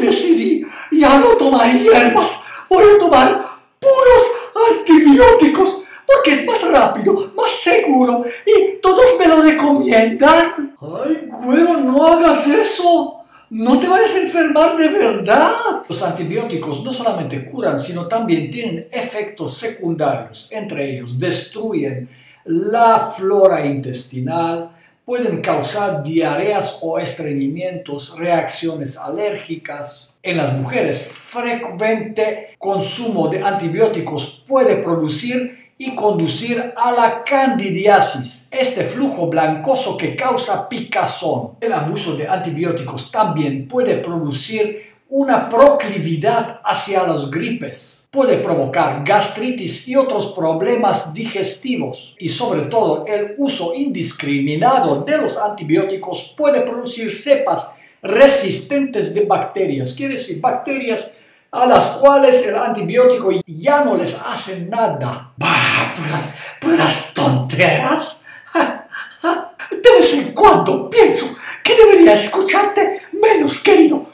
Decidí ya no tomar hierbas, voy a tomar puros antibióticos porque es más rápido, más seguro y todos me lo recomiendan. Ay, güero, no hagas eso. No te vayas a enfermar de verdad. Los antibióticos no solamente curan, sino también tienen efectos secundarios. Entre ellos, destruyen la flora intestinal, pueden causar diarreas o estreñimientos, reacciones alérgicas. En las mujeres, frecuente consumo de antibióticos puede producir y conducir a la candidiasis, este flujo blancoso que causa picazón. El abuso de antibióticos también puede producir una proclividad hacia los gripes. Puede provocar gastritis y otros problemas digestivos. Y sobre todo, el uso indiscriminado de los antibióticos puede producir cepas resistentes de bacterias. Quiere decir, bacterias a las cuales el antibiótico ya no les hace nada. Bah, puras, puras tonteras. De vez en cuando pienso que debería escucharte menos, querido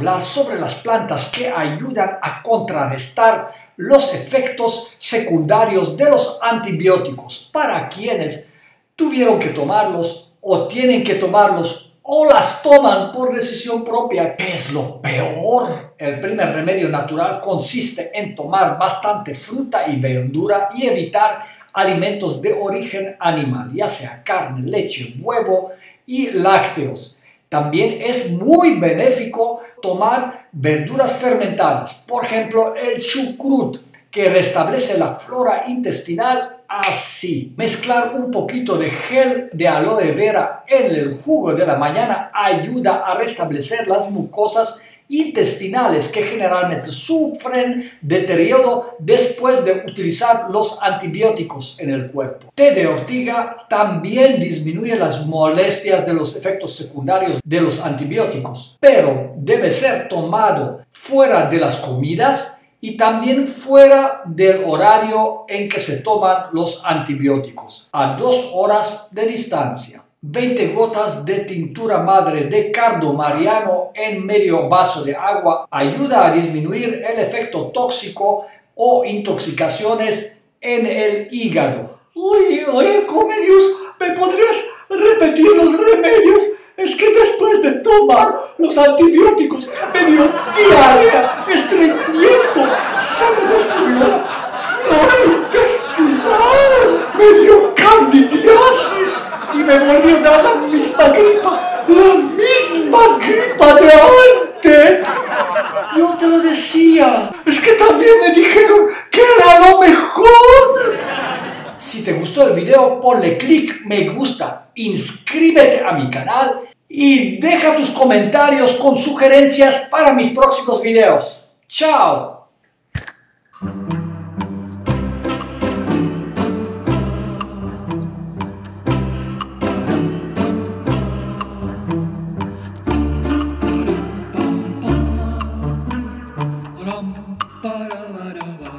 hablar sobre las plantas que ayudan a contrarrestar los efectos secundarios de los antibióticos para quienes tuvieron que tomarlos o tienen que tomarlos o las toman por decisión propia, que es lo peor. El primer remedio natural consiste en tomar bastante fruta y verdura y evitar alimentos de origen animal, ya sea carne, leche, huevo y lácteos. También es muy benéfico tomar verduras fermentadas, por ejemplo el chucrut, que restablece la flora intestinal así. Mezclar un poquito de gel de aloe vera en el jugo de la mañana ayuda a restablecer las mucosas intestinales que generalmente sufren deterioro después de utilizar los antibióticos en el cuerpo. Té de ortiga también disminuye las molestias de los efectos secundarios de los antibióticos, pero debe ser tomado fuera de las comidas y también fuera del horario en que se toman los antibióticos, a dos horas de distancia. 20 gotas de tintura madre de cardo mariano en medio vaso de agua ayuda a disminuir el efecto tóxico o intoxicaciones en el hígado. Oye, oye, Comenius, ¿me podrías repetir los remedios? Es que después de tomar los antibióticos me dio diarrea, estreñimiento, se me destruyó la misma gripa de antes. Yo te lo decía, es que también me dijeron que era lo mejor. Si te gustó el video, ponle click, me gusta, inscríbete a mi canal y deja tus comentarios con sugerencias para mis próximos videos. ¡Chao! Ba-da-ba-da-ba.